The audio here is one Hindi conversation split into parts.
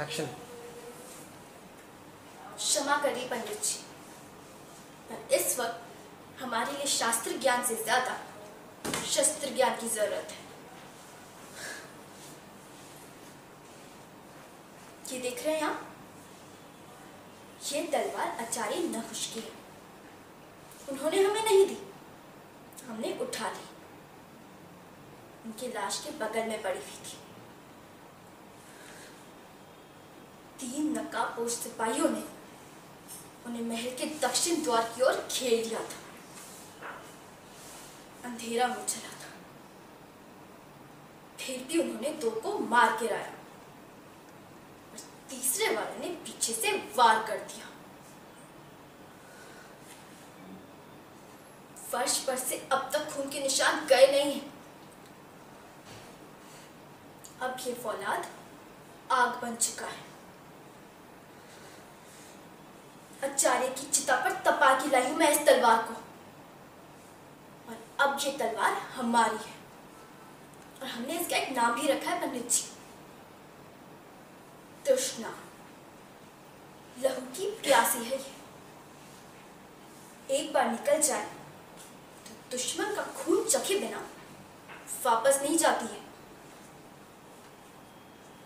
एक्शन क्षमा करिए पंडित जी। पर इस वक्त हमारे लिए शास्त्र ज्ञान से ज़्यादा शस्त्र ज्ञान की ज़रूरत है। ये देख रहे हैं आप? ये तलवार आचार्य नहुष की है। उन्होंने हमें नहीं दी, हमने उठा ली। उनकी लाश के बगल में पड़ी हुई थी। तीन नकाबपोश सिपाहियों ने उन्हें महल के दक्षिण द्वार की ओर घेर लिया था। अंधेरा हो चला था। फिर भी उन्होंने दो को मार गिराया और तीसरे वाले ने पीछे से वार कर दिया। फर्श पर से अब तक खून के निशान गए नहीं हैं। अब ये फौलाद आग बन चुका है। आचार्य की चिता पर तपा की लाई हूँ मैं इस तलवार को। और अब ये तलवार हमारी है। और हमने इसका एक नाम भी रखा है पंडित जी। तृष्णा। लहू की प्यासी है ये। एक बार निकल जाए तो दुश्मन का खून चखे बिना वापस नहीं जाती है।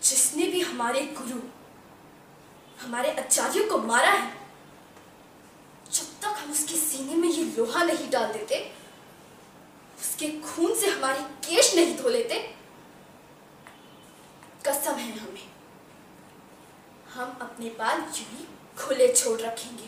जिसने भी हमारे गुरु, हमारे आचार्यों को मारा है जब तक हम उसके सीने में ये लोहा नहीं डाल देते, उसके खून से हमारे केश नहीं धो लेते। कसम है हमें। हम अपने बाल ही खुले छोड़ रखेंगे।